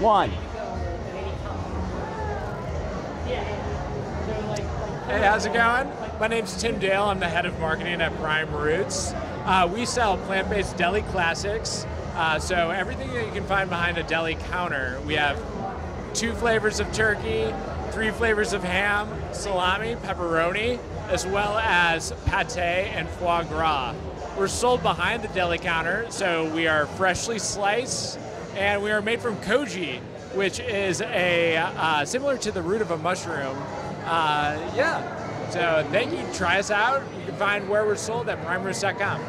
one. Hey, how's it going? My name's Tim Dale. I'm the head of marketing at Prime Roots. Uh, we sell plant-based deli classics. Uh, so everything that you can find behind a deli counter, we have two flavors of turkey, three flavors of ham, salami, pepperoni, as well as pate and foie gras. We're sold behind the deli counter, so we are freshly sliced, and we are made from koji, which is a uh, similar to the root of a mushroom. Uh, yeah. So thank you. Try us out. You can find where we're sold at primeroots.com.